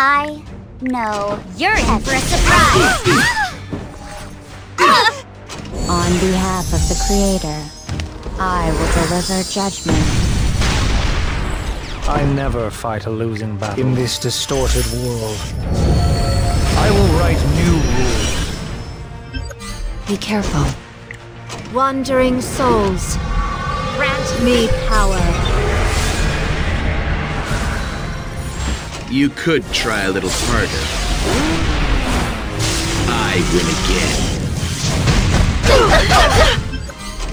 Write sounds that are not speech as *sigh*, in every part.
I know you're in for a surprise. *gasps* On behalf of the Creator, I will deliver judgment. I never fight a losing battle in this distorted world. I will write new rules. Be careful. Wandering souls, grant me power. You could try a little harder. I win again.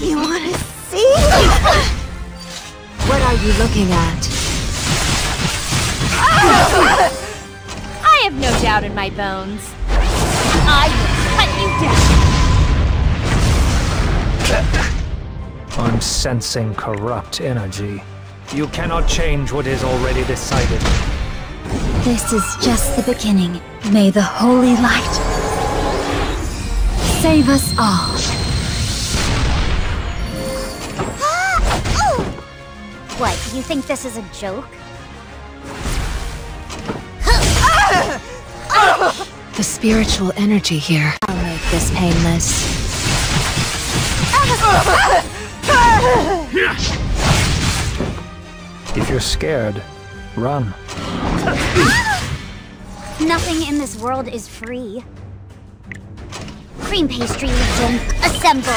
You wanna see? what are you looking at? I have no doubt in my bones. I will cut you down. I'm sensing corrupt energy. You cannot change what is already decided. This is just the beginning. May the holy light save us all. *gasps* What, you think this is a joke? The spiritual energy here. I'll make this painless. If you're scared, run. *gasps* Nothing in this world is free. Cream Pastry Legion, assemble!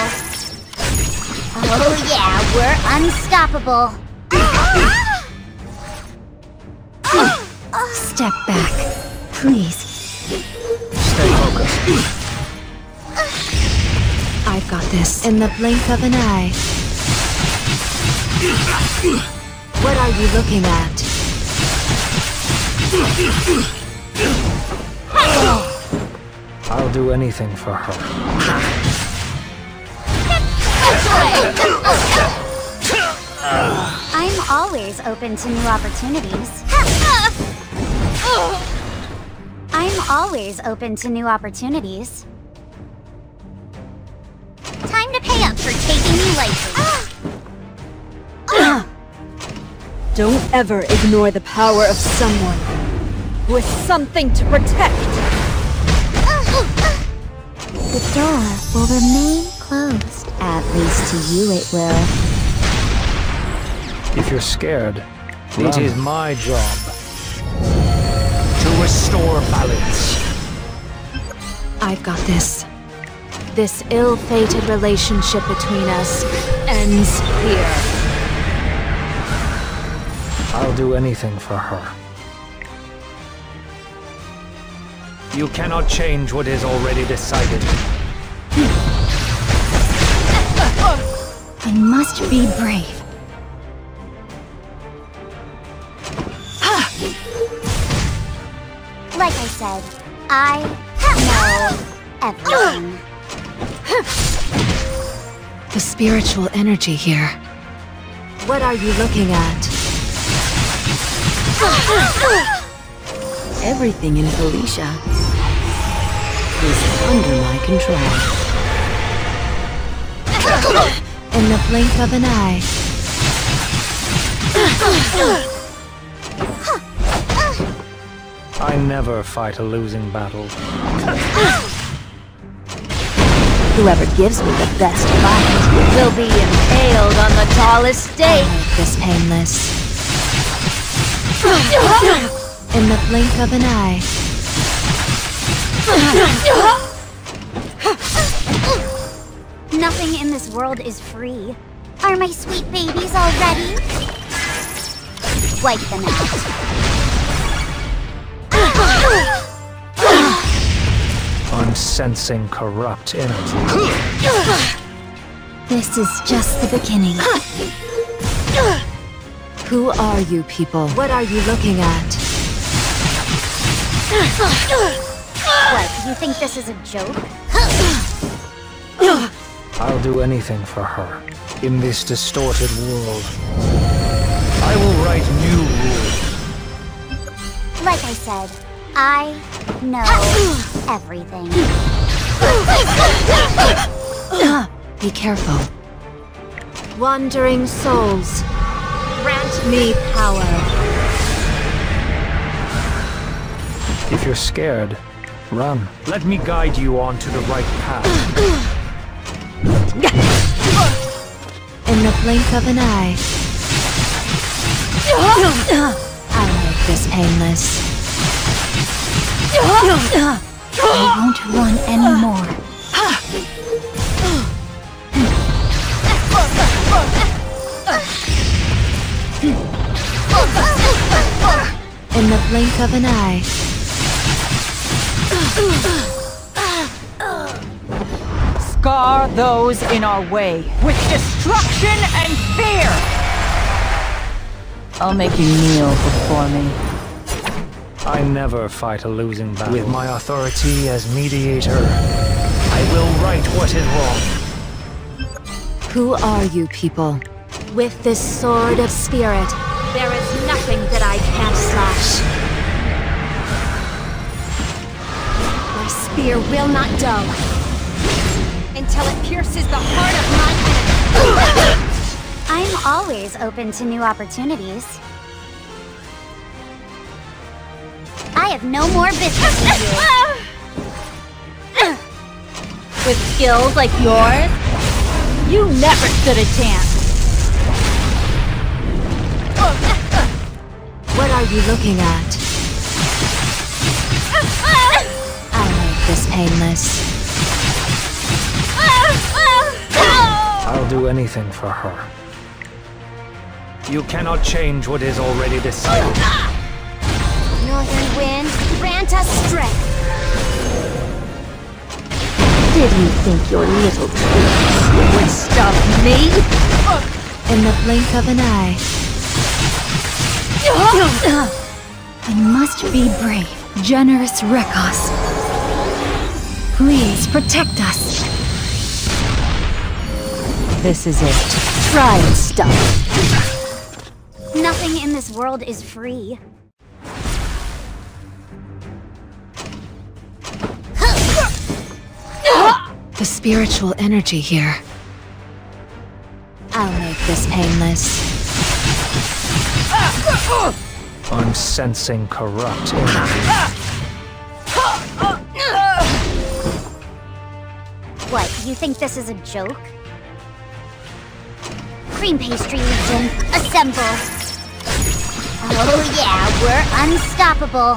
Oh yeah, we're unstoppable! *gasps* Step back, please. Stay focused. I've got this. In the blink of an eye. What are you looking at? I'll do anything for her. I'm always open to new opportunities. I'm always open to new opportunities. Time to pay up for taking me lightly. Don't ever ignore the power of someone who has something to protect. The door will remain closed. At least to you it will. If you're scared, it is my job to restore balance. I've got this. This ill-fated relationship between us ends here. I'll do anything for her. You cannot change what is already decided. I must be brave. Like I said, I know everything. The spiritual energy here. What are you looking at? Everything in Felicia is under my control. In the blink of an eye. I never fight a losing battle. Whoever gives me the best fight will be impaled on the tallest stake. This painless. In the blink of an eye. Nothing in this world is free. Are my sweet babies all ready? Wipe them out. I'm sensing corrupt energy. This is just the beginning. Who are you people? What are you looking at? What, you think this is a joke? I'll do anything for her in this distorted world. I will write new rules. Like I said, I know everything. Be careful. Wandering souls, grant me power. If you're scared, run. Let me guide you onto the right path. In the blink of an eye. I'll make this painless. I won't run anymore. In the blink of an eye. Scar those in our way with destruction and fear! I'll make you kneel before me. I never fight a losing battle. With my authority as mediator, I will right what is wrong. Who are you people? With this sword of spirit, There is nothing that I can't slash. Spear will not dull until it pierces the heart of my enemy. I'm always open to new opportunities. I have no more business with you. *laughs* With skills like yours, you never stood a chance. what are you looking at? *laughs* I'll this painless. I'll do anything for her. You cannot change what is already decided. Northern wind, grant us strength. Did you think your little tricks would stop me? In the blink of an eye. *laughs* I must be brave. Generous Rekos. Please protect us. This is it. Try and stop. Nothing in this world is free. The spiritual energy here. I'll make this painless. I'm sensing corrupt energy. What, you think this is a joke? Cream Pastry Legion, assemble! Oh yeah, we're unstoppable!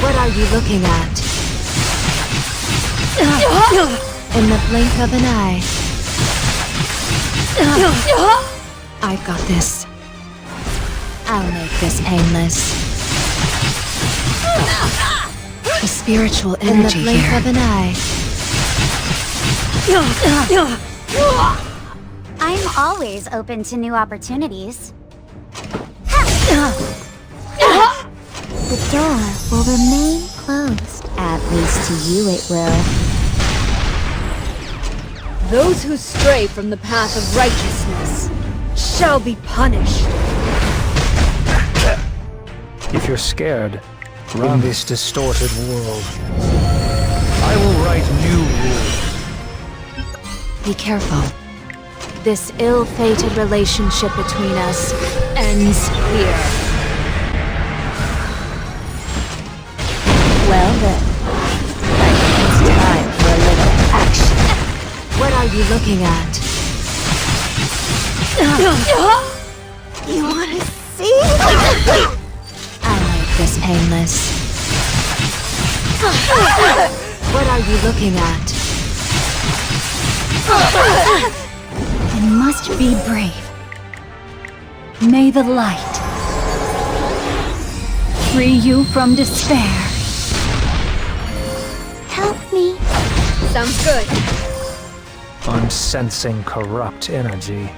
What are you looking at? In the blink of an eye. I've got this. I'll make this painless. The spiritual energy In the blink here. of an eye. I'm always open to new opportunities. The door will remain closed. At least to you it will. Those who stray from the path of righteousness shall be punished. If you're scared, run this distorted world. I will write new rules. Be careful. This ill-fated relationship between us ends here. Well then, I think it's time for a little action. What are you looking at? You wanna see? *laughs* I'll painless. What are you looking at? I must be brave. May the light free you from despair. Help me. Sounds good. I'm sensing corrupt energy.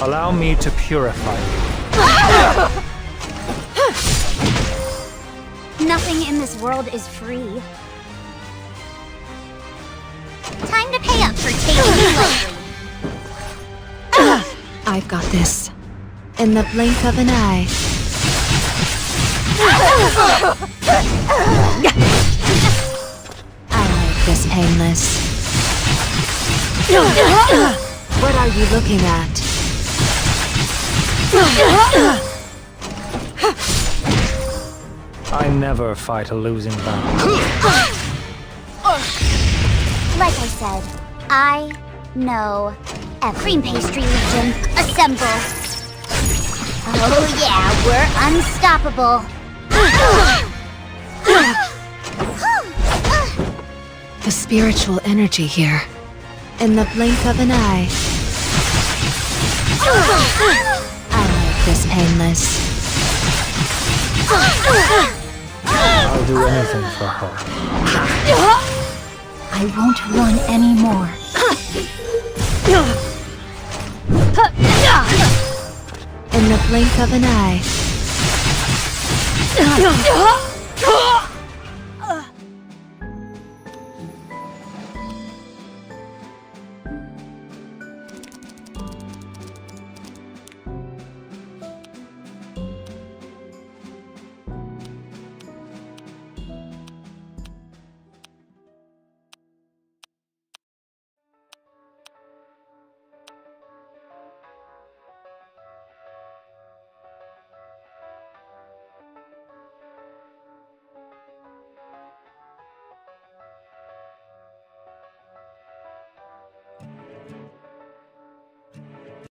Allow me to purify you. *laughs* Nothing in this world is free. Time to pay up for taking me. *sighs* I've got this. In the blink of an eye. I'll make this painless. What are you looking at? Never fight a losing battle. Like I said, I know every cream pastry legion assemble. Oh yeah, we're unstoppable. The spiritual energy here. In the blink of an eye. I'll make this painless. I'll do anything for her. I won't run anymore. In the blink of an eye.